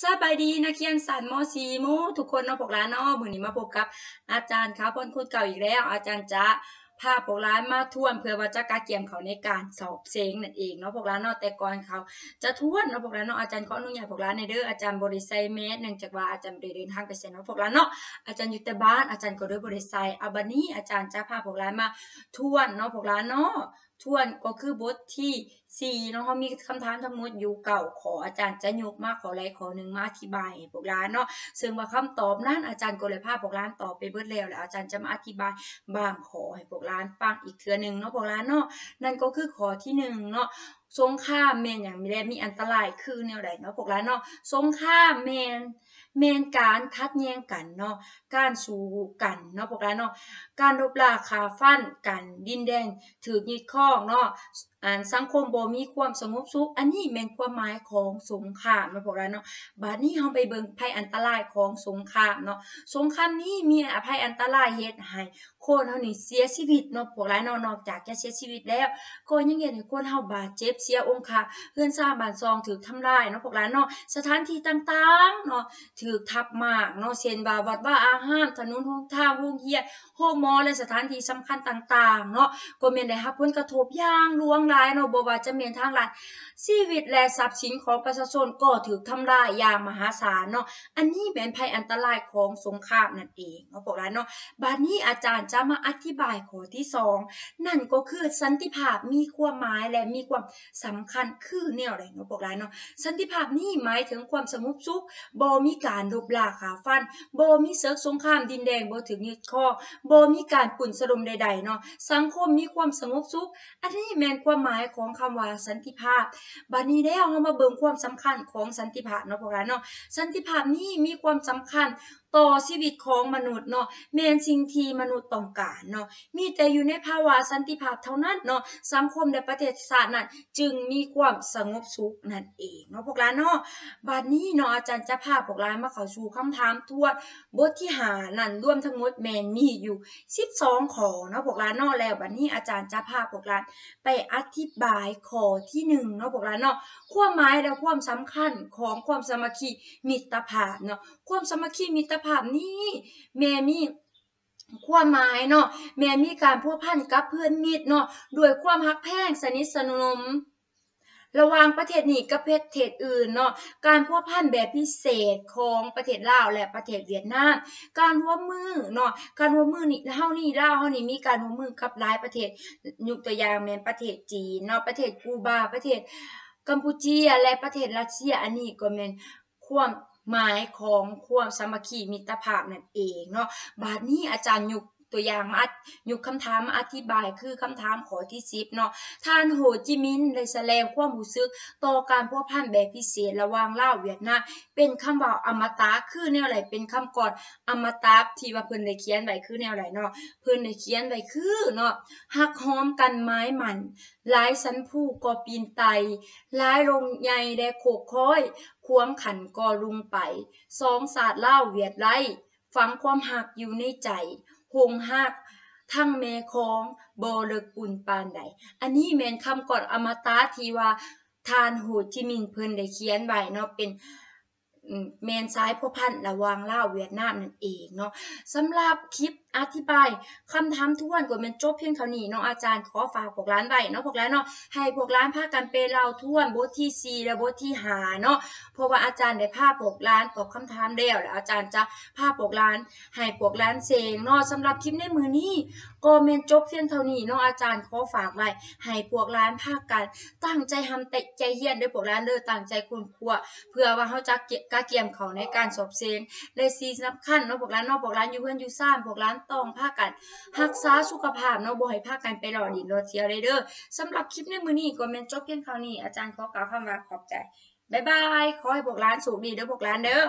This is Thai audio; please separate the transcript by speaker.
Speaker 1: สบายดีนักเรียนสันมสีมูทุกคนเนาะพวกหลานเนาะมื้อนี้มาพบกับ อาจารย์ครับพนคุณเก่าอีกแล้ว อาจารย์จะพาพวกหลานมาทวนเพื่อว่าจะกาเกียมเขาในการสอบเซงนั่นเองเนาะพวกหลานเนาะแต่ก่อนเขาจะทวนเนาะพวกหลานเนาะอาจารย์ขออนุญาตพวกหลานในเด้ออาจารย์บริไซเมสเนื่องจากว่าอาจารย์เดินทางไปเซนเนาะพวกหลานเนาะอาจารย์อยู่แต่บ้านอาจารย์ก็เลยบ่ได้ใส่เอาบัดนี้อาจารย์จะพาพวกหลานมาทวนเนาะพวกหลานเนาะ ทวนก็คือบทที่สี่เนาะเขามีคำถามทั้งหมดอยู่เก่าขออาจารย์จะยกมาขออะไรขอหนึ่งมาอธิบายพวกร้านเนาะซึ่งว่าคำตอบนั้นอาจารย์ก็เลยพาพวกร้านตอบไปเบิดแล้วแล้วอาจารย์จะมาอธิบายบางขอให้พวกร้านฟังอีกเทื่อหนึ่งเนาะพวกร้านเนาะนั่นก็คือขอที่หนึ่งเนาะสงครามแมนอย่างมีแลมีอันตรายคือแนวใดเนาะพวกร้านเนาะสงครามแมน แมนการทัดแย้งกันเนาะการสู้กันเนาะพวกร้านเนาะการรบราคาฟันกันดินแดนถือยึดครองเนาะ อ่าสังคมบ่มีความสงบสุข อันนี้แม่นความหมายของสงครามนาะพวกเราเนาะบัดนี้เฮาไปเบิ่งภัยอันตรายของสงครามเนาะสงครามนี้มีอภัยอันตรายเฮ็ดให้คนเฮานี่เสียชีวิตเนาะพวกเราเนาะนอกจากจะเสียชีวิตแล้ว ก็ยังเฮ็ดให้คนเฮาบาดเจ็บเสียองค์ค่าเรือนซ่าบ้านซองถูกทำลายเนาะพวกเราเนาะสถานที่ต่างๆเนาะถูกทับมากเนาะเช่นว่าวัดว่าอาหารถนนหนทางโรงเรียนโรงหมอและสถานที่สำคัญต่างๆเนาะก็แม่นได้รับผลกระทบอย่างหลวงหลายเนาะบ่ว่าจะแม่นทางด้านชีวิตและทรัพย์สินของประชาชนก็ถูกทำลายอย่างมหาศาลเนาะอันนี้เป็นภัยอันตรายของสงครามนั่นเองเนาะพวกเราเนาะบัดนี้อาจารย์จะมาอธิบายข้อที่สองนั่นก็คือสันติภาพมีความหมายและมีความสำคัญคือแนวใดเนาะพวกเราเนาะสันติภาพนี้หมายถึงความสงบสุขบ่มีการรบราฆ่าฟันบ่มีศึกสงครามดินแดนบ่ถูกยึดครอบ่มีการปุ่นสลมใดๆเนาะสังคมมีความสงบสุขอันนี้แม่นความหมายของคำว่าสันติภาพบัดนี้ได้เอามาเบิ่งความสำคัญของสันติภาพเนาะพวกเราเนาะสันติภาพนี้มีความสำคัญ ต่อชีวิตของมนุษย์เนาะแม่นสิ่งที่มนุษย์ต้องการเนาะมีแต่อยู่ในภาวะสันติภาพเท่านั้นเนาะสังคมและประเทศชาตินั้นจึงมีความสงบสุขนั่นเองเนาะพวกเราเนาะบัดนี้เนาะอาจารย์จะพาพวกเรามาเข้าสู่คำถามทวนบทที่ห้านั่นรวมทั้งหมดแม่นมีอยู่ 12 ข้อเนาะพวกหลานเนาะแล้วบัดนี้อาจารย์จะพาพวกหลานไปอธิบายข้อที่หนึ่งเนาะพวกหลานเนาะความหมายและความสำคัญของความสามัคคีมิตรภาพเนาะความสามัคคีมิตรภาพนี้แม่มีความหมายเนาะแม่มีการพัวพันกับเพื่อนมิตรเนาะด้วยความฮักแพงสนิทสนม ระหว่างประเทศนี้กับประเทศอื่นเนาะการพัวพันแบบพิเศษของประเทศลาวและประเทศเวียดนาม การร่วมมือเนาะการร่วมมือนี่เฮานี่ลาวเฮานี่มีการร่วมมือกับหลายประเทศยกตัวอย่างแม่นประเทศจีนเนาะประเทศกูบาประเทศกัมพูชีและประเทศรัสเซียอันนี้ก็แม่นความ หมายของความสามัคคีมิตรภาพนั่นเองเนาะบัดนี้อาจารย์ยกตัวอย่างมายุคคำถามมาอธิบายคือคำถามขอที่10เนาะท่านโฮจิมินห์ได้แสดงความรู้สึกต่อการพัวพันแบบพิเศษระหว่างลาวเวียดนามเป็นคำเว้าอมตะคือแนวใดเป็นคำกลอนอมตะที่ว่าเพิ่นได้เขียนไว้คือแนวใดเนาะเพิ่นได้เขียนไว้คือเนาะฮักหอมกันไม้มันหลายสันผู้ก็ปีนไตหลายโรงใหญ่ได้โขกค้อย ควงขันก็ลุงไปสองศาสตร์ลาเวียดไล่ฝังความหักอยู่ในใจหงหักทั้งแม่ของบ่เลิกปุ่นปานใด อันนี้แมนคำกลอนอมตะที่ว่าทานโฮจิมินเพิ่นได้เขียนไว้เนาะเป็นอืมแม่นสายพัวพันระวางลาเวียดนามนั่นเองเนาะสำหรับคลิปอธิบายคำถามทวนก็แม่นจบเพียงเท่านี้เนาะอาจารย์ขอฝากพวกหลานไว้เนาะพวกหลานเนาะให้พวกหลานพากันไปเล่าทวนบทที่ 4 และบทที่5เนาะเพราะว่าอาจารย์ได้พาพวกหลานตอบคำถามแล้วแล้วอาจารย์จะพาพวกหลานให้พวกหลานเสงเนาะสำหรับคลิปในมือนี้ก็แม่นจบเพียงเท่านี้เนาะอาจารย์ขอฝากไว้ให้พวกหลานพากันตั้งใจทำแต่ใจเฮียนด้อพวกหลานเด้อตั้งใจคุณครัว เพื่อว่าเฮาจะเก็บกะเกียมเขาในการสอบเสงและสิ่งสำคัญเนาะพวกหลานเนาะพวกหลานอยู่เฮือนอยู่ซ่านพวกหลานต้องพากันรักษาสุขภาพเนาะบ่ให้พากันไปหล่อดินรอเที่ยวเลยเด้อสำหรับคลิปในมื้อนี้ก็แม่นจบเพียงเท่านี้อาจารย์ขอกล่าวคำว่าขอบใจบ๊ายบายขอให้พวกร้านสุขดีเด้อพวกร้านเด้อ